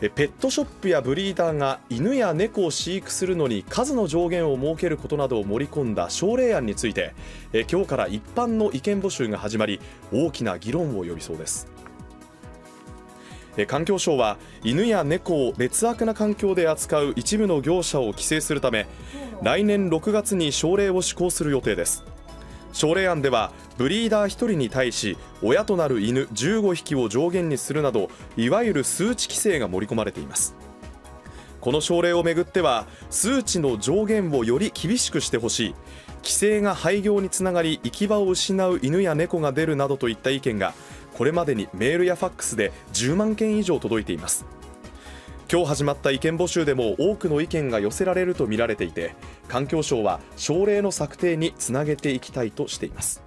ペットショップやブリーダーが犬や猫を飼育するのに数の上限を設けることなどを盛り込んだ省令案について今日から一般の意見募集が始まり大きな議論を呼びそうです。環境省は犬や猫を劣悪な環境で扱う一部の業者を規制するため来年6月に省令を施行する予定です。省令案ではブリーダー1人に対し親となる犬15匹を上限にするなどいわゆる数値規制が盛り込まれています。この省令をめぐっては数値の上限をより厳しくしてほしい。規制が廃業につながり行き場を失う犬や猫が出るなどといった意見がこれまでにメールやファックスで10万件以上届いています。今日始まった意見募集でも多くの意見が寄せられるとみられていて環境省は省令の策定につなげていきたいとしています。